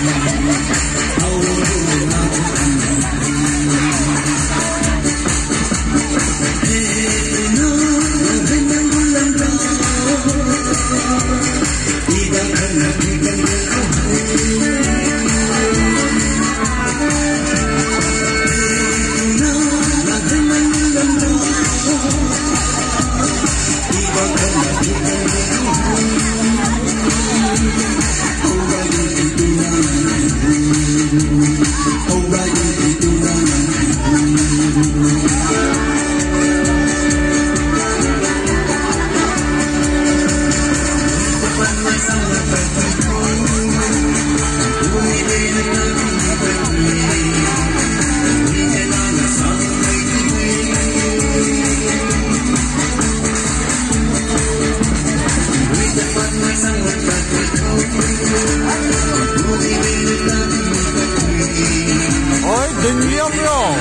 Thank. you. 我